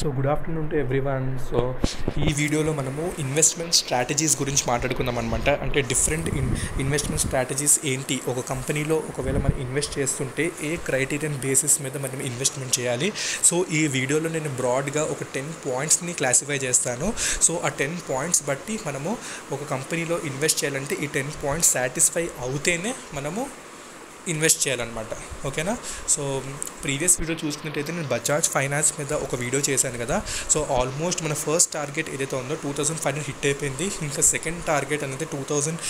So good afternoon to everyone. So ఈ వీడియోలో మనము ఇన్వెస్ట్మెంట్ స్ట్రాటజీస్ గురించి మాట్లాడుకుందాం అనమాట అంటే డిఫరెంట్ ఇన్ ఇన్వెస్ట్మెంట్ స్ట్రాటజీస్ ఏంటి? ఒక కంపెనీలో ఒకవేళ మనం ఇన్వెస్ట్ చేస్తుంటే ఏ క్రైటీరియన్ బేసిస్ మీద మనం ఇన్వెస్ట్మెంట్ చేయాలి? సో ఈ వీడియోలో నేను బ్రాడ్గా ఒక టెన్ పాయింట్స్ని క్లాసిఫై చేస్తాను. సో ఆ టెన్ పాయింట్స్ బట్టి మనము ఒక కంపెనీలో ఇన్వెస్ట్ చేయాలంటే ఈ టెన్ పాయింట్స్ సాటిస్ఫై అవుతేనే మనము ఇన్వెస్ట్ చేయాలన్నమాట. ఓకేనా? సో ప్రీవియస్ వీడియో చూసుకున్నట్టయితే నేను బజాజ్ ఫైనాన్స్ మీద ఒక వీడియో చేశాను కదా. సో ఆల్మోస్ట్ మన ఫస్ట్ టార్గెట్ ఏదైతే ఉందో two thousand five hundred hit అయిపోయింది. ఇంకా సెకండ్ టార్గెట్ అనేది two thousand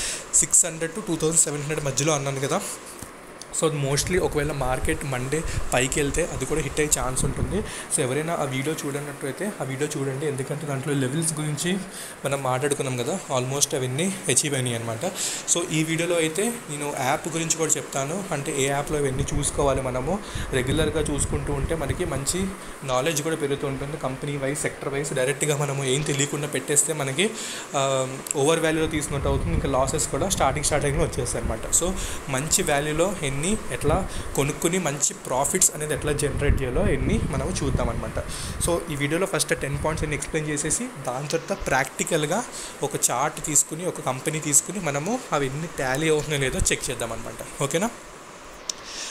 six hundred to two thousand seven hundred మధ్యలో అన్నాను కదా. సో మోస్ట్లీ ఒకవేళ మార్కెట్ మండే పైకి వెళ్తే అది కూడా హిట్ అయ్యే ఛాన్స్ ఉంటుంది. సో ఎవరైనా ఆ వీడియో చూడనట్టయితే ఆ వీడియో చూడండి. ఎందుకంటే దాంట్లో లెవెల్స్ గురించి మనం మాట్లాడుకున్నాం కదా ఆల్మోస్ట్ అవన్నీ అచీవ్ అయినాయి అనమాట సో ఈ వీడియోలో అయితే నేను యాప్ గురించి కూడా చెప్తాను. అంటే ఏ యాప్లో ఇవన్నీ చూసుకోవాలి మనము? రెగ్యులర్గా చూసుకుంటూ ఉంటే మనకి మంచి నాలెడ్జ్ కూడా పెరుగుతూ ఉంటుంది. కంపెనీ వైజ్ సెక్టర్ వైజ్ డైరెక్ట్గా మనము ఏం తెలియకుండా పెట్టేస్తే మనకి ఓవర్ వాల్యూలో తీసుకున్నట్టు అవుతుంది. ఇంకా లాసెస్ కూడా స్టార్టింగ్ స్టార్టింగ్లో వచ్చేస్తాయి అనమాట సో మంచి వాల్యూలో ఎన్ని ఎట్లా కొనుక్కుని మంచి ప్రాఫిట్స్ అనేది ఎట్లా జనరేట్ చేయాలో ఎన్ని మనము చూద్దాం అనమాట సో ఈ వీడియోలో ఫస్ట్ టెన్ పాయింట్స్ అన్ని ఎక్స్ప్లెయిన్ చేసేసి దాని తర్వాత ప్రాక్టికల్గా ఒక చార్ట్ తీసుకుని ఒక కంపెనీ తీసుకుని మనము అవి ఎన్ని టాలీ అవుతున్నాయో లేదో చెక్ చేద్దాం అనమాట ఓకేనా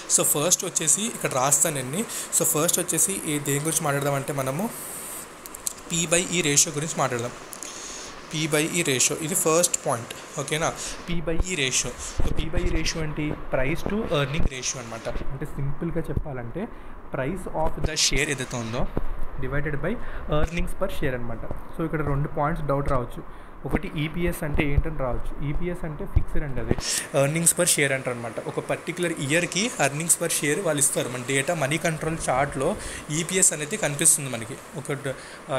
సో ఫస్ట్ వచ్చేసి ఇక్కడ రాస్తానండి సో ఫస్ట్ వచ్చేసి దేని గురించి మాట్లాడదామంటే మనము పీ బై ఈ రేషియో గురించి మాట్లాడదాం. పీ బై ఈ రేషియో ఇది ఫస్ట్ పాయింట్ ఓకేనా P by E ratio so P by E ratio ఏంటి? ప్రైస్ టు ఎర్నింగ్ రేషియో అనమాట అంటే సింపుల్గా చెప్పాలంటే ప్రైస్ ఆఫ్ ద షేర్ ఏదైతే ఉందో divided by earnings per share అనమాట సో ఇక్కడ రెండు పాయింట్స్ డౌట్ రావచ్చు. ఒకటి ఈపీఎస్ అంటే ఏంటని రావచ్చు. ఈపీఎస్ అంటే ఫిక్స్డ్ అండి అది. ఎర్నింగ్స్ పర్ షేర్ అంటారు అనమాట ఒక పర్టికులర్ ఇయర్కి ఎర్నింగ్స్ పర్ షేర్ వాళ్ళు ఇస్తారు. మన డేటా మనీ కంట్రోల్ చార్ట్లో ఈపీఎస్ అనేది కనిపిస్తుంది మనకి. ఒక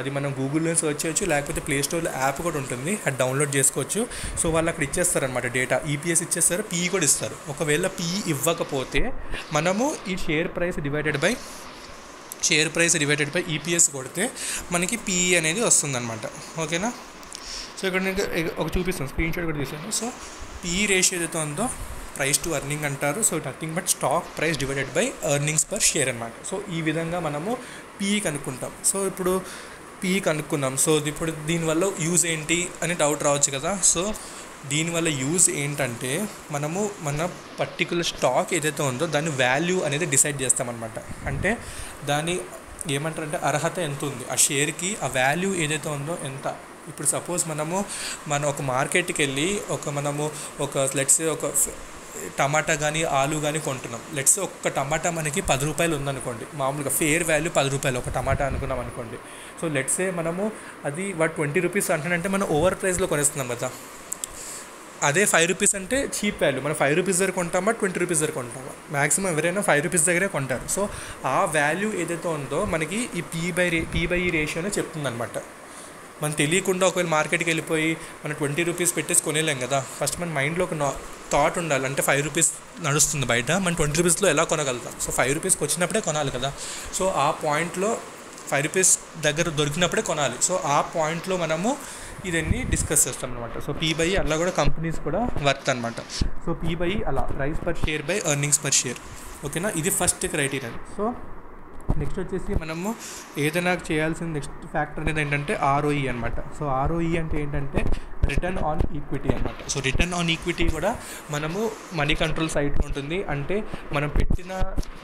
అది మనం గూగుల్లో సెర్చ్ చేయొచ్చు లేకపోతే ప్లే స్టోర్లో యాప్ కూడా ఉంటుంది. అది డౌన్లోడ్ చేసుకోవచ్చు. సో వాళ్ళు అక్కడ ఇచ్చేస్తారనమాట డేటా ఈపీఎస్ ఇచ్చేస్తారు పీఈ కూడా ఇస్తారు. ఒకవేళ పీఈ ఇవ్వకపోతే మనము ఈ share price divided by share price divided by EPS కొడితే మనకి పీఈ అనేది వస్తుందన్నమాట. ఓకేనా? సో ఇక్కడ నేను ఒక చూపిస్తాను. స్క్రీన్ షాట్ కూడా తీసాను సో పీ రేషియో ఏదైతే ఉందో ప్రైస్ టు అర్నింగ్ అంటారు. So nothing but stock price divided by earnings per share అనమాట సో ఈ విధంగా మనము పీ కనుక్కుంటాం. సో ఇప్పుడు పీ కనుక్కున్నాం. సో ఇప్పుడు దీనివల్ల యూజ్ ఏంటి అని డౌట్ రావచ్చు కదా. సో దీనివల్ల యూజ్ ఏంటంటే మనము మన పర్టికులర్ స్టాక్ ఏదైతే ఉందో దాని వాల్యూ అనేది డిసైడ్ చేస్తామన్నమాట. అంటే దాని ఏమంటారంటే అర్హత ఎంత ఉంది? ఆ షేర్కి ఆ వాల్యూ ఏదైతే ఉందో ఎంత? ఇప్పుడు సపోజ్ మనము మన ఒక మార్కెట్కి వెళ్ళి ఒక మనము ఒక లెట్స్ ఒక టమాటా కానీ ఆలు కానీ కొంటున్నాం. లెట్స్ ఒక్క టమాటా మనకి పది రూపాయలు ఉందనుకోండి. మామూలుగా ఫేర్ వాల్యూ పది రూపాయలు ఒక టమాటా అనుకున్నాం అనుకోండి. సో లెట్సే మనము అది వాడు ట్వంటీ రూపీస్ అంటానంటే మనం ఓవర్ ప్రైస్లో కొనేస్తున్నాం కదా. అదే ఫైవ్ రూపీస్ అంటే చీప్ వాల్యూ మనం ఫైవ్ రూపీస్ దగ్గర కొంటామా? ట్వంటీ రూపీస్ దగ్గర కొంటామా? మ్యాక్సిమం ఎవరైనా ఫైవ్ రూపీస్ దగ్గరే కొంటారు. సో ఆ వాల్యూ ఏదైతే ఉందో మనకి ఈ పీ బై రే పీ బై ఈ e రేషియోనే చెప్తుందనమాట మనం తెలియకుండా ఒకవేళ మార్కెట్కి వెళ్ళిపోయి మనం ట్వంటీ రూపీస్ పెట్టేసి కొనేలేం కదా? ఫస్ట్ మన మైండ్లో ఒక థాట్ ఉండాలి. అంటే ఫైవ్ రూపీస్ నడుస్తుంది బయట. మనం ట్వంటీ రూపీస్లో ఎలా కొనగలుగుతాం? సో ఫైవ్ రూపీస్కి వచ్చినప్పుడే కొనాలి కదా? సో ఆ పాయింట్లో ఫైవ్ రూపీస్ దగ్గర దొరికినప్పుడే కొనాలి. సో ఆ పాయింట్లో మనము ఇదన్నీ డిస్కస్ చేస్తాం అనమాట సో పీ బై అలా కూడా కంపెనీస్ కూడా వర్త్ అనమాట సో పీ బై అలా price per share by earnings per share ఓకేనా? ఇది ఫస్ట్ క్రైటీరియా సో నెక్స్ట్ వచ్చేసి మనము ఏదైనా చేయాల్సిన నెక్స్ట్ ఫ్యాక్టర్ అనేది ఏంటంటే ఆర్ఓఈ అనమాట సో ఆర్ఓఈ అంటే ఏంటంటే రిటర్న్ ఆన్ ఈక్విటీ అనమాట సో రిటర్న్ ఆన్ ఈక్విటీ కూడా మనము మనీ కంట్రోల్ సైట్లో ఉంటుంది. అంటే మనం పెట్టిన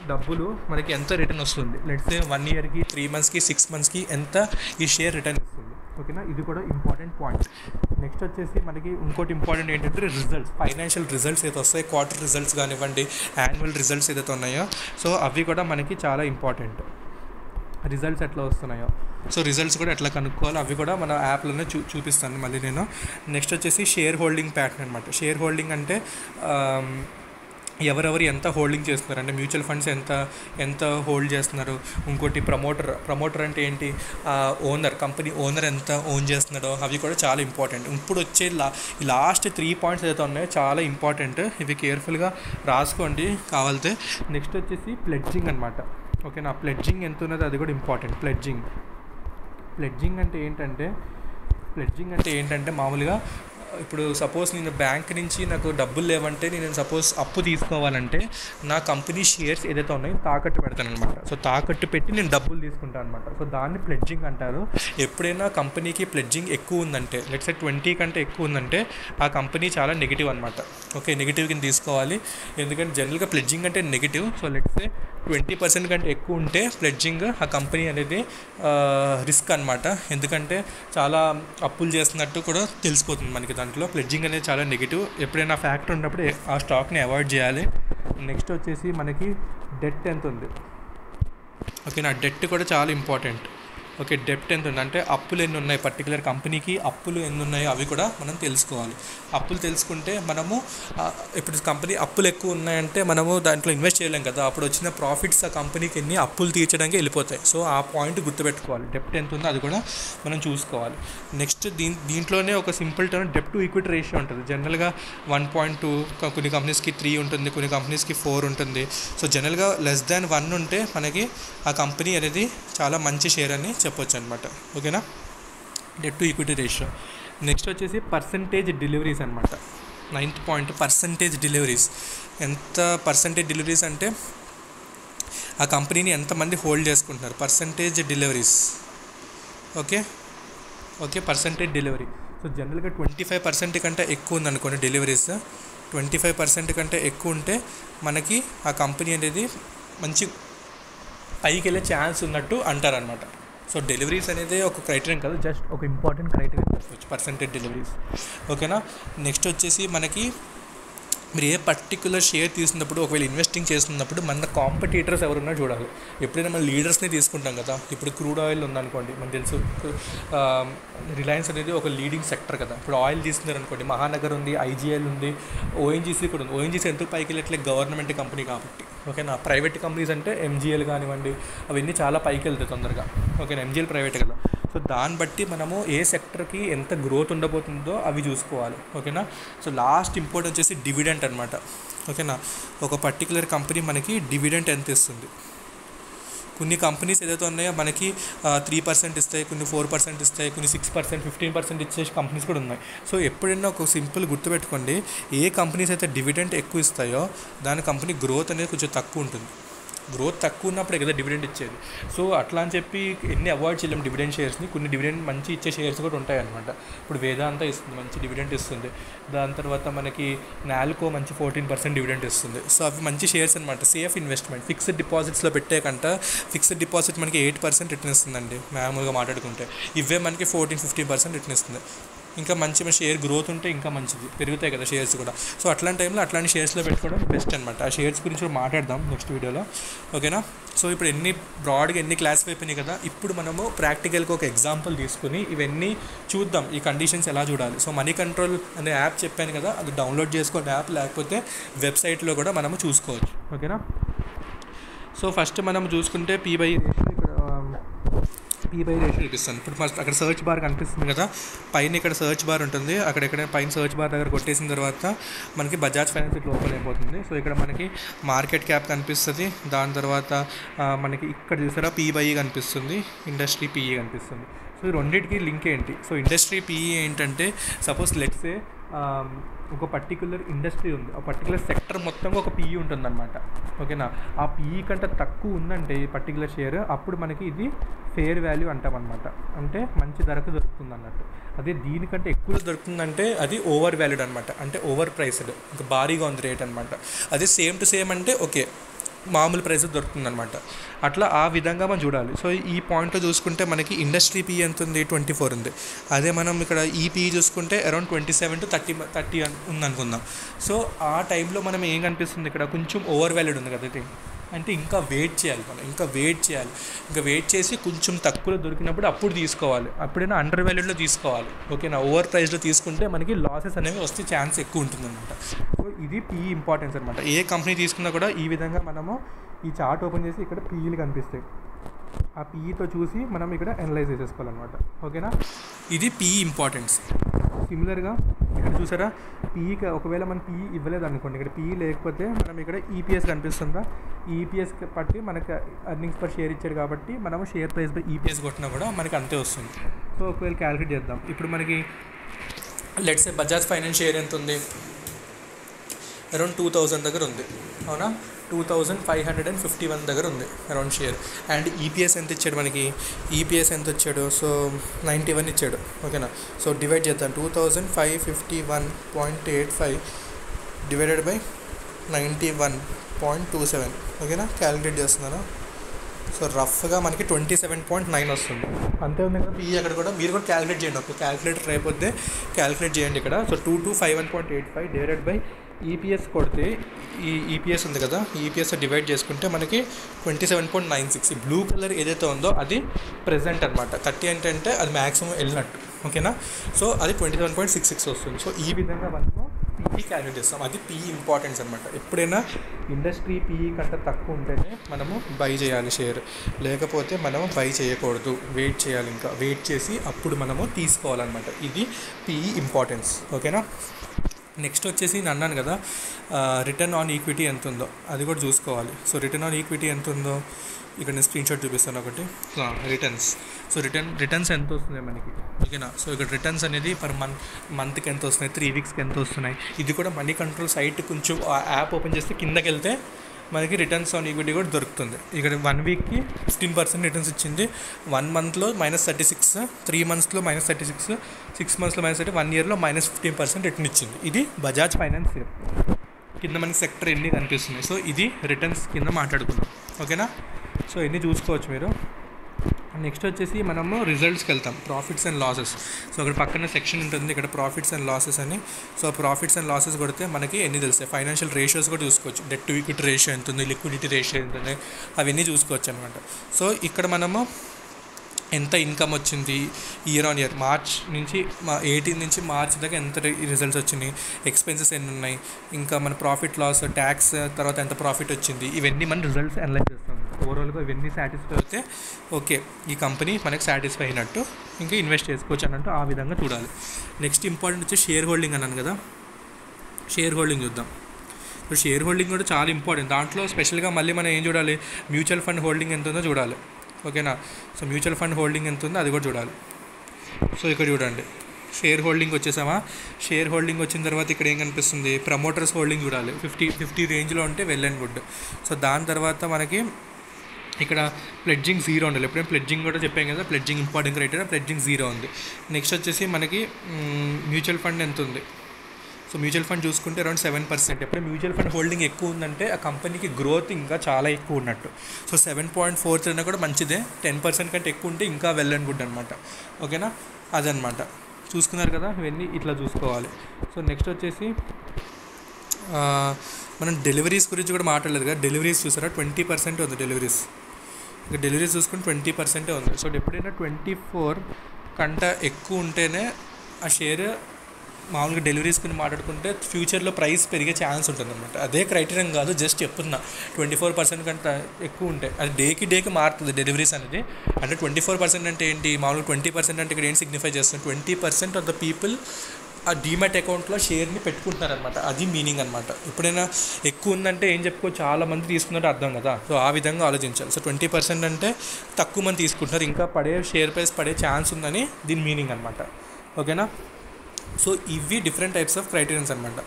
డబ్బులు మనకి ఎంత రిటర్న్ వస్తుంది? లెట్స్ వన్ ఇయర్కి త్రీ మంత్స్కి సిక్స్ మంత్స్కి ఎంత ఈ షేర్ రిటర్న్ ఇస్తుంది? ఓకేనా? ఇది కూడా ఇంపార్టెంట్ పాయింట్ నెక్స్ట్ వచ్చేసి మనకి ఇంకోటి ఇంపార్టెంట్ ఏంటంటే రిజల్ట్స్ ఫైనాన్షియల్ రిజల్ట్స్ అయితే వస్తాయి? క్వార్టర్ రిజల్ట్స్ కానివ్వండి యాన్యువల్ రిజల్ట్స్ ఏదైతే ఉన్నాయో సో అవి కూడా మనకి చాలా ఇంపార్టెంట్ రిజల్ట్స్ ఎట్లా వస్తున్నాయో. సో రిజల్ట్స్ కూడా ఎట్లా కనుక్కోవాలో అవి కూడా మన యాప్లోనే చూ చూపిస్తాను మళ్ళీ నేను. నెక్స్ట్ వచ్చేసి షేర్ హోల్డింగ్ ప్యాటర్న్ అనమాట షేర్ హోల్డింగ్ అంటే ఎవరెవరు ఎంత హోల్డింగ్ చేస్తున్నారు? అంటే మ్యూచువల్ ఫండ్స్ ఎంత ఎంత హోల్డ్ చేస్తున్నారు? ఇంకోటి ప్రమోటర్ ప్రమోటర్ అంటే ఏంటి? ఓనర్ కంపెనీ ఓనర్ ఎంత ఓన్ చేస్తున్నాడో అవి కూడా చాలా ఇంపార్టెంట్ ఇప్పుడు వచ్చే లా లాస్ట్ త్రీ పాయింట్స్ ఏదైతే ఉన్నాయో చాలా ఇంపార్టెంట్ ఇవి కేర్ఫుల్గా రాసుకోండి. కావాలితే నెక్స్ట్ వచ్చేసి ప్లెడ్జింగ్ అనమాట ఓకే నా ప్లెడ్జింగ్ ఎంత ఉన్నదో అది కూడా ఇంపార్టెంట్ ప్లెడ్జింగ్ ప్లెడ్జింగ్ అంటే ఏంటంటే ప్లెడ్జింగ్ అంటే ఏంటంటే మామూలుగా ఇప్పుడు సపోజ్ నేను బ్యాంక్ నుంచి నాకు డబ్బులు లేవంటే నేను సపోజ్ అప్పు తీసుకోవాలంటే నా కంపెనీ షేర్స్ ఏదైతే ఉన్నాయో తాకట్టు పెడతాను అనమాట సో తాకట్టు పెట్టి నేను డబ్బులు తీసుకుంటాను అనమాట సో దాన్ని ప్లెడ్జింగ్ అంటారు. ఎప్పుడైనా కంపెనీకి ప్లెడ్జింగ్ ఎక్కువ ఉందంటే లెట్స్ ట్వంటీ కంటే ఎక్కువ ఉందంటే ఆ కంపెనీ చాలా నెగిటివ్ అనమాట ఓకే నెగిటివ్ కింద తీసుకోవాలి. ఎందుకంటే జనరల్గా ప్లెడ్జింగ్ అంటే negative so let's twenty percent కంటే ఎక్కువ ఉంటే ఫ్లెడ్జింగ్ ఆ కంపెనీ అనేది రిస్క్ అనమాట ఎందుకంటే చాలా అప్పులు చేస్తున్నట్టు కూడా తెలిసిపోతుంది మనకి దాంట్లో. ఫ్లెడ్జింగ్ అనేది చాలా నెగిటివ్. ఎప్పుడైనా ఫ్యాక్టర్ ఉన్నప్పుడు ఆ స్టాక్ని అవాయిడ్ చేయాలి. నెక్స్ట్ వచ్చేసి మనకి డెట్ ఎంత ఉంది? ఓకే నా డెట్ కూడా చాలా ఇంపార్టెంట్. ఓకే డెప్ట్ ఎంత ఉంది అంటే అప్పులు ఎన్ని ఉన్నాయి పర్టికులర్ కంపెనీకి? అప్పులు ఎన్ని ఉన్నాయో అవి కూడా మనం తెలుసుకోవాలి. అప్పులు తెలుసుకుంటే మనము ఇప్పుడు కంపెనీ అప్పులు ఎక్కువ ఉన్నాయంటే మనము దాంట్లో ఇన్వెస్ట్ చేయలేం కదా. అప్పుడు వచ్చిన ప్రాఫిట్స్ ఆ కంపెనీకి ఎన్ని అప్పులు తీర్చడానికి వెళ్ళిపోతాయి. సో ఆ పాయింట్ గుర్తుపెట్టుకోవాలి. డెప్ట్ ఎంత ఉందో అది కూడా మనం చూసుకోవాలి. నెక్స్ట్ దీని దీంట్లోనే ఒక సింపుల్ టర్మ్ డెప్ట్ టు ఈక్విటీ రేషియో ఉంటుంది. జనరల్గా వన్ పాయింట్ టూ కొన్ని కంపెనీస్కి త్రీ ఉంటుంది కొన్ని కంపెనీస్కి ఫోర్ ఉంటుంది. సో జనరల్గా లెస్ దాన్ వన్ ఉంటే మనకి ఆ కంపెనీ అనేది చాలా మంచి షేర్ అని చెప్పొచ్చు అనమాట ఓకేనా? Debt to equity ratio next వచ్చేసి పర్సంటేజ్ డెలివరీస్ అనమాట నైన్త్ పాయింట్ పర్సంటేజ్ డెలివరీస్ ఎంత పర్సంటేజ్ డెలివరీస్ అంటే ఆ కంపెనీని ఎంతమంది హోల్డ్ చేసుకుంటున్నారు? Percentage deliveries okay? Okay percentage delivery so జనరల్గా ట్వంటీ ఫైవ్ పర్సెంట్ కంటే ఎక్కువ ఉందనుకోండి డెలివరీస్ ట్వంటీ ఫైవ్ పర్సెంట్ కంటే ఎక్కువ ఉంటే మనకి ఆ కంపెనీ అనేది మంచి పైకి వెళ్ళే ఛాన్స్ ఉన్నట్టు అంటారనమాట సో డెలివరీస్ అనేది ఒక క్రైటీరియన్ కాదు? జస్ట్ ఒక ఇంపార్టెంట్ క్రైటీరియన్ చెప్పవచ్చు పర్సెంటేజ్ డెలివరీస్ ఓకేనా నెక్స్ట్ వచ్చేసి మనకి మీరు ఏ పర్టికులర్ షేర్ తీసుకున్నప్పుడు ఒకవేళ ఇన్వెస్టింగ్ చేస్తున్నప్పుడు మన కాంపిటీటర్స్ ఎవరున్నా చూడాలి. ఎప్పుడైనా మన లీడర్స్ని తీసుకుంటాం కదా? ఇప్పుడు క్రూడ్ ఆయిల్ ఉందనుకోండి మనకు తెలుసు. రిలయన్స్ అనేది ఒక లీడింగ్ సెక్టర్ కదా? ఇప్పుడు ఆయిల్ తీసుకున్నారు అనుకోండి మహానగర్ ఉంది ఐజీఎల్ ఉంది ఓఎన్జీసీ కూడా ఉంది. ఓఎన్జీసీ ఎందుకు పైకి వెళ్ళట్లే గవర్నమెంట్ కంపెనీ కాబట్టి. ఓకేనా ప్రైవేట్ కంపెనీస్ అంటే ఎంజీఎల్ కానివ్వండి అవన్నీ చాలా పైకి వెళ్తాయి తొందరగా. ఓకేనా ఎంజీఎల్ ప్రైవేట్ కదా. సో దాన్ని బట్టి మనము ఏ సెక్టర్కి ఎంత గ్రోత్ ఉండబోతుందో అవి చూసుకోవాలి. ఓకేనా? సో లాస్ట్ ఇంపార్టెంట్ వచ్చేసి డివిడెంట్ అనమాట ఓకేనా? ఒక పర్టికులర్ కంపెనీ మనకి డివిడెంట్ ఎంత ఇస్తుంది? కొన్ని కంపెనీస్ ఏదైతే ఉన్నాయో మనకి త్రీ పర్సెంట్ ఇస్తాయి కొన్ని ఫోర్ పర్సెంట్ ఇస్తాయి కొన్ని సిక్స్ పర్సెంట్ ఫిఫ్టీన్ పర్సెంట్ ఇచ్చే కంపెనీస్ కూడా ఉన్నాయి. సో ఎప్పుడైనా ఒక సింపుల్ గుర్తుపెట్టుకోండి ఏ కంపెనీస్ అయితే డివిడెంట్ ఎక్కువ ఇస్తాయో దాని కంపెనీ గ్రోత్ అనేది కొంచెం తక్కువ ఉంటుంది. గ్రోత్ తక్కువ ఉన్నప్పుడే కదా డివిడెంట్ ఇచ్చేది. సో అట్లా అని చెప్పి ఎన్ని అవాయిడ్ చేయలేం డివిడెంట్ షేర్స్ని కొన్ని డివిడెంట్ మంచి ఇచ్చే షేర్స్ కూడా ఉంటాయన్నమాట. ఇప్పుడు వేదాంత ఇస్తుంది మంచి డివిడెంట్ ఇస్తుంది. దాని తర్వాత మనకి నాల్కో మంచి ఫోర్టీన్ పర్సెంట్ డివిడెంట్ ఇస్తుంది. సో అవి మంచి షేర్స్ అనమాట సేఫ్ ఇన్వెస్ట్మెంట్ ఫిక్స్డ్ డిపాజిట్స్లో పెట్టే కంట ఫిక్స్డ్ డిపాజిట్ మనకి ఎయిట్ పర్సెంట్ రిటర్న్ ఇస్తుందండి. మామూలుగా మాట్లాడుకుంటే. ఇవే మనకి ఫోర్టీన్ ఫిఫ్టీన్ పర్సెంట్ రిటర్న్ ఇస్తుంది. ఇంకా మంచి షేర్ గ్రోత్ ఉంటే ఇంకా మంచిది. పెరుగుతాయి కదా షేర్స్ కూడా. సో అట్లాంటి టైంలో అట్లాంటి షేర్స్లో పెట్టుకోవడం బెస్ట్ అనమాట ఆ షేర్స్ గురించి కూడా మాట్లాడదాం నెక్స్ట్ వీడియోలో ఓకేనా సో ఇప్పుడు ఎన్ని బ్రాడ్గా ఎన్ని క్లాసిఫై అయిపోయినాయి కదా ఇప్పుడు మనము ప్రాక్టికల్గా ఒక ఎగ్జాంపుల్ తీసుకుని ఇవన్నీ చూద్దాం. ఈ కండిషన్స్ ఎలా చూడాలి? సో మనీ కంట్రోల్ అనే యాప్ చెప్పాను కదా అది డౌన్లోడ్ చేసుకోండి యాప్ లేకపోతే వెబ్సైట్లో కూడా మనము చూసుకోవచ్చు. ఓకేనా సో ఫస్ట్ మనం చూసుకుంటే P by P by ratio చూపిస్తాను. ఇప్పుడు ఫస్ట్ అక్కడ సర్చ్ బార్ కనిపిస్తుంది కదా. పైన ఇక్కడ సర్చ్ బార్ ఉంటుంది. అక్కడ ఇక్కడ పైన సర్చ్ బార్ దగ్గర కొట్టేసిన తర్వాత మనకి బజాజ్ ఫైనాన్స్ ఇట్లా ఓపెన్ అయిపోతుంది. సో ఇక్కడ మనకి మార్కెట్ క్యాప్ కనిపిస్తుంది. దాని తర్వాత మనకి ఇక్కడ చూసారా? పీబై కనిపిస్తుంది. ఇండస్ట్రీ పీఈ కనిపిస్తుంది. సో ఈ రెండింటికి లింక్ ఏంటి? సో ఇండస్ట్రీ పీఈ ఏంటంటే సపోజ్ లెట్సే ఒక పర్టికులర్ ఇండస్ట్రీ ఉంది. ఆ పర్టికులర్ సెక్టర్ మొత్తం ఒక పీఈ ఉంటుందన్నమాట. ఓకేనా? ఆ పీఈ కంటే తక్కువ ఉందంటే ఈ పర్టికులర్ షేర్ అప్పుడు మనకి ఇది ఫేర్ వాల్యూ అంటాం అనమాట అంటే మంచి ధరకు దొరుకుతుంది అన్నట్టు అదే దీనికంటే ఎక్కువ దొరుకుతుందంటే అది ఓవర్ వాల్యూడ్ అనమాట అంటే ఓవర్ ప్రైస్డ్ ఇంకా భారీగా ఉంది రేట్ అనమాట అదే సేమ్ టు సేమ్ అంటే ఓకే మామూలు ప్రైస్ దొరుకుతుంది అనమాట అట్లా ఆ విధంగా మనం చూడాలి. సో ఈ పాయింట్లో చూసుకుంటే మనకి ఇండస్ట్రీ పీ ఎంత ఉంది? ట్వంటీ ఫోర్ ఉంది. అదే మనం ఇక్కడ ఈ పీ చూసుకుంటే around twenty seven to thirty thirty ఉందనుకుందాం. సో ఆ టైంలో మనం ఏం కనిపిస్తుంది ఇక్కడ? కొంచెం ఓవర్ వాల్యూడ్ ఉంది కదా ఇది. అంటే ఇంకా వెయిట్ చేయాలి మనం ఇంకా వెయిట్ చేయాలి. ఇంకా వెయిట్ చేసి కొంచెం తక్కువలో దొరికినప్పుడు అప్పుడు తీసుకోవాలి. అప్పుడైనా అండర్ వాల్యూడ్లో తీసుకోవాలి. ఓకేనా ఓవర్ ప్రైస్లో తీసుకుంటే మనకి లాసెస్ అనేవి వస్తే ఛాన్స్ ఎక్కువ ఉంటుందన్నమాట. సో ఇది పీ ఇంపార్టెన్స్ అనమాట ఏ కంపెనీ తీసుకున్నా కూడా ఈ విధంగా మనము ఈ చార్ట్ ఓపెన్ చేసి ఇక్కడ పీఈలు కనిపిస్తాయి. ఆ పీఈతో చూసి మనం ఇక్కడ అనలైజ్ చేసేసుకోవాలన్నమాట. ఓకేనా ఇది పీఈ ఇంపార్టెన్స్ సిమిలర్గా ఇక్కడ చూసారా? పీఈకి ఒకవేళ మనం పీఈ ఇవ్వలేదు అనుకోండి ఇక్కడ పీఈ లేకపోతే మనం ఇక్కడ ఈపీఎస్ కనిపిస్తుందా? ఈపీఎస్ బట్టి మనకి అర్నింగ్స్ పర్ షేర్ ఇచ్చారు కాబట్టి మనం షేర్ ప్రైస్ బై ఈపీఎస్ కొట్టినా కూడా మనకి అంతే వస్తుంది. సో ఒకవేళ క్యాలిక్యులేట్ చేద్దాం. ఇప్పుడు మనకి లెట్స్ బజాజ్ ఫైనాన్స్ షేర్ ఎంత ఉంది? అరౌండ్ టూ థౌజండ్ దగ్గర ఉంది. అవునా? Two thousand five hundred and fifty one దగ్గర ఉంది అరౌండ్ షేర్ అండ్ ఈపీఎస్ ఎంత ఇచ్చాడు మనకి? ఈపీఎస్ ఎంత ఇచ్చాడు? సో నైంటీ వన్ ఇచ్చాడు ఓకేనా సో డివైడ్ చేద్దాం. Two thousand five fifty one point eight five divided by ninety one point two seven ఓకేనా క్యాలిక్యులేట్ చేస్తున్నాను సో రఫ్గా మనకి ట్వంటీ సెవెన్ పాయింట్ నైన్ వస్తుంది. అంతే ఉంది కదా? ఈ అక్కడ కూడా మీరు కూడా క్యాలిక్యులేట్ చేయండి. ఒక క్యాలిక్యులేటర్ అయిపోతే క్యాలిక్యులేట్ చేయండి ఇక్కడ. So two two five one point eight five divided by EPS కొడితే ఈ ఈపీఎస్ ఉంది కదా ఈపీఎస్ డివైడ్ చేసుకుంటే మనకి twenty seven point nine six blue colour ఏదైతే ఉందో అది ప్రెసెంట్ అనమాట థర్టీ అంటే అది మ్యాక్సిమం వెళ్ళినట్టు. ఓకేనా? సో అది twenty seven point six six వస్తుంది. సో ఈ విధంగా మనము పీఈ క్యాలిక్యులేట్ చేస్తాం. అది పీఈ ఇంపార్టెన్స్ అనమాట ఎప్పుడైనా ఇండస్ట్రీ పీఈ కంటే తక్కువ ఉంటేనే మనము బై చేయాలి షేర్ లేకపోతే మనము బై చేయకూడదు. వెయిట్ చేయాలి ఇంకా. వెయిట్ చేసి అప్పుడు మనము తీసుకోవాలన్నమాట. ఇది పీఈ ఇంపార్టెన్స్ ఓకేనా? నెక్స్ట్ వచ్చేసి నేను అన్నాను కదా రిటర్న్ ఆన్ ఈక్విటీ ఎంత ఉందో అది కూడా చూసుకోవాలి. సో రిటర్న్ ఆన్ ఈక్విటీ ఎంత ఉందో ఇక్కడ నేను స్క్రీన్ షాట్ చూపిస్తాను ఒకటి. రిటర్న్స్ సో రిటర్న్ రిటర్న్స్ ఎంత వస్తుంది మనకి? ఓకేనా సో ఇక్కడ రిటర్న్స్ అనేది పర్ మంత్ మంత్కి ఎంత వస్తున్నాయి? త్రీ వీక్స్కి ఎంత వస్తున్నాయి? ఇది కూడా మనీ కంట్రోల్ సైట్ కొంచెం యాప్ ఓపెన్ చేస్తే కిందకి వెళ్తే మనకి రిటర్న్స్ ఆన్ ఈక్విటీ కూడా దొరుకుతుంది. ఇక్కడ వన్ వీక్కి ఫిఫ్టీన్ పర్సెంట్ రిటర్న్స్ ఇచ్చింది. వన్ మంత్లో మైనస్ థర్టీ సిక్స్ త్రీ మంత్స్లో మైనస్ థర్టీ సిక్స్ సిక్స్ మంత్స్లో మైనస్ థర్టీ వన్ ఇయర్లో మైనస్ ఫిఫ్టీన్ పర్సెంట్ రిటర్న్ ఇచ్చింది. ఇది బజాజ్ ఫైనాన్స్ కింద మనకి సెక్టర్ ఎన్ని కనిపిస్తున్నాయి? సో ఇది రిటర్న్స్ కింద మాట్లాడుకున్నాం ఓకేనా సో ఎన్ని చూసుకోవచ్చు మీరు? నెక్స్ట్ వచ్చేసి మనము రిజల్ట్స్కి వెళ్తాం. ప్రాఫిట్స్ అండ్ లాసెస్ సో అక్కడ పక్కన సెక్షన్ ఉంటుంది ఇక్కడ ప్రాఫిట్స్ అండ్ లాసెస్ అని. సో ప్రాఫిట్స్ అండ్ లాసెస్ కొడితే మనకి ఎన్ని తెలుస్తాయి? ఫైనాన్షియల్ రేషియోస్ కూడా చూసుకోవచ్చు. డెట్ టు ఈక్విటీ రేషియో ఎంత ఉంది? లిక్విడిటీ రేషియో ఎంత ఉంది? అవన్నీ చూసుకోవచ్చు అనమాట సో ఇక్కడ మనము ఎంత ఇన్కమ్ వచ్చింది? ఇయర్ ఆన్ ఇయర్ మార్చ్ నుంచి మా ఎయిటీన్ నుంచి మార్చ్ దాకా ఎంత రిజల్ట్స్ వచ్చినాయి? ఎక్స్పెన్సెస్ ఎన్ని ఉన్నాయి? ఇంకా మన ప్రాఫిట్ లాస్ ట్యాక్స్ తర్వాత ఎంత ప్రాఫిట్ వచ్చింది? ఇవన్నీ మన రిజల్ట్స్ అనలైజ్ చేస్తాం. సో ఇవన్నీ సాటిస్ఫై అయితే ఓకే ఈ కంపెనీ మనకు సాటిస్ఫై అయినట్టు ఇంకా ఇన్వెస్ట్ చేసుకోవచ్చు అన్నట్టు ఆ విధంగా చూడాలి. నెక్స్ట్ ఇంపార్టెంట్ వచ్చి షేర్ హోల్డింగ్ అన్నాను కదా. షేర్ హోల్డింగ్ చూద్దాం. ఇప్పుడు షేర్ హోల్డింగ్ కూడా చాలా ఇంపార్టెంట్ దాంట్లో స్పెషల్గా మళ్ళీ మనం ఏం చూడాలి? మ్యూచువల్ ఫండ్ హోల్డింగ్ ఎంత ఉందో చూడాలి. ఓకేనా సో మ్యూచువల్ ఫండ్ హోల్డింగ్ ఎంత ఉందో అది కూడా చూడాలి. సో ఇక్కడ చూడండి. షేర్ హోల్డింగ్ వచ్చేసామా? షేర్ హోల్డింగ్ వచ్చిన తర్వాత ఇక్కడ ఏం కనిపిస్తుంది? ప్రమోటర్స్ హోల్డింగ్ చూడాలి. ఫిఫ్టీ ఫిఫ్టీ రేంజ్లో ఉంటే వెల్ అండ్ గుడ్ సో దాని తర్వాత మనకి ఇక్కడ ప్లెడ్జింగ్ జీరో ఉండాలి. ఎప్పుడైనా ప్లెడ్జింగ్ కూడా చెప్పాం కదా pledging important criteria pledging zero ఉంది. నెక్స్ట్ వచ్చేసి మనకి మ్యూచువల్ ఫండ్ ఎంత ఉంది? సో మ్యూచువల్ ఫండ్ చూసుకుంటే అరౌండ్ సెవెన్ పర్సెంట్ ఎప్పుడు మ్యూచువల్ ఫండ్ హోల్డింగ్ ఎక్కువ ఉందంటే ఆ కంపెనీకి గ్రోత్ ఇంకా చాలా ఎక్కువ ఉన్నట్టు. So seven point four three కూడా మంచిదే. టెన్ పర్సెంట్ కంటే ఎక్కువ ఉంటే ఇంకా వెల్ గుడ్ అనమాట ఓకేనా అదనమాట చూసుకున్నారు కదా ఇవన్నీ ఇట్లా చూసుకోవాలి. సో నెక్స్ట్ వచ్చేసి మనం డెలివరీస్ గురించి కూడా మాట్లాడలేదు కదా. డెలివరీస్ చూసారా? ట్వంటీ పర్సెంట్ ఉంది డెలివరీస్ ఇంకా డెలివరీ చూసుకుని ట్వంటీ పర్సెంటే ఉంది. సో ఎప్పుడైనా ట్వంటీ ఫోర్ కంట ఎక్కువ ఉంటేనే ఆ షేర్ మామూలుగా డెలివరీస్ గురించి మాట్లాడుకుంటే ఫ్యూచర్లో ప్రైస్ పెరిగే ఛాన్స్ ఉంటుంది అనమాట అదే క్రైటీరియం కాదు జస్ట్ చెప్తున్నా. ట్వంటీ ఫోర్ పర్సెంట్ కంటే ఎక్కువ ఉంటాయి అది డేకి డేకి మారుతుంది డెలివరీస్ అనేది. అంటే ట్వంటీ ఫోర్ పర్సెంట్ అంటే ఏంటి? మామూలుగా ట్వంటీ పర్సెంట్ అంటే ఇక్కడ ఏం సిగ్నిఫై చేస్తుంది? Twenty percent of the people ఆ డీమెట్ అకౌంట్లో షేర్ని పెట్టుకుంటున్నారనమాట అది మీనింగ్ అనమాట ఎప్పుడైనా ఎక్కువ ఉందంటే ఏం చెప్పుకో చాలా మంది తీసుకున్నట్టు అర్థం కదా. సో ఆ విధంగా ఆలోచించాలి. సో ట్వంటీ పర్సెంట్ అంటే తక్కువ మంది తీసుకుంటున్నారు. ఇంకా పడే షేర్ ప్రైస్ పడే ఛాన్స్ ఉందని దీని మీనింగ్ అనమాట ఓకేనా? సో ఇవి డిఫరెంట్ టైప్స్ ఆఫ్ క్రైటీరియన్స్ అనమాట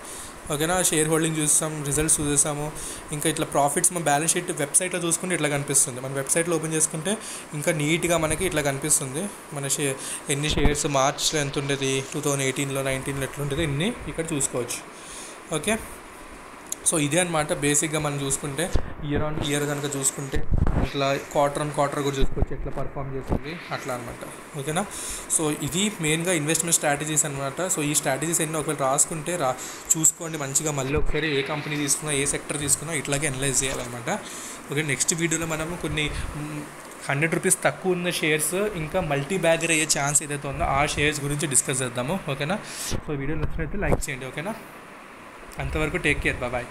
ఓకేనా షేర్ హోల్డింగ్ చూస్తాం రిజల్ట్స్ చూసేసాము. ఇంకా ఇట్లా ప్రాఫిట్స్ మన బ్యాలెన్స్ షీట్ వెబ్సైట్లో చూసుకుంటే ఇట్లా కనిపిస్తుంది. మన వెబ్సైట్లో ఓపెన్ చేసుకుంటే ఇంకా నీట్గా మనకి ఇట్లా కనిపిస్తుంది. మన షే ఎన్ని షేర్స్ మార్చ్లో ఎంత ఉండేది? టూ థౌజండ్ ఎయిటీన్లో నైన్టీన్లో ఎట్లుండేది? ఇన్ని ఇక్కడ చూసుకోవచ్చు. ఓకే? సో ఇదే అనమాట బేసిక్గా మనం చూసుకుంటే. ఇయర్ ఆన్ ఇయర్ కనుక చూసుకుంటే ఇట్లా క్వార్టర్ ఆన్ క్వార్టర్ కూడా చూసుకోవచ్చు ఎట్లా పర్ఫామ్ చేస్తుంది అట్లా అనమాట ఓకేనా? సో ఇది మెయిన్గా ఇన్వెస్ట్మెంట్ స్ట్రాటజీస్ అనమాట సో ఈ స్ట్రాటజీస్ ఎన్ని ఒకవేళ రాసుకుంటే రా చూసుకోండి మంచిగా. మళ్ళీ ఒకసారి ఏ కంపెనీ తీసుకున్నా ఏ సెక్టర్ తీసుకున్నా ఇట్లాగే అనలైజ్ చేయాలన్నమాట. ఓకే నెక్స్ట్ వీడియోలో మనము కొన్ని హండ్రెడ్ రూపీస్ తక్కువ ఉన్న షేర్స్ ఇంకా మల్టీ బ్యాగర్ అయ్యే ఛాన్స్ ఏదైతే ఉందో ఆ షేర్స్ గురించి డిస్కస్ చేద్దాము. ఓకేనా? సో వీడియో నచ్చినట్టు లైక్ చేయండి. ఓకేనా? అంతవరకు టేక్ కేర్. బాయ్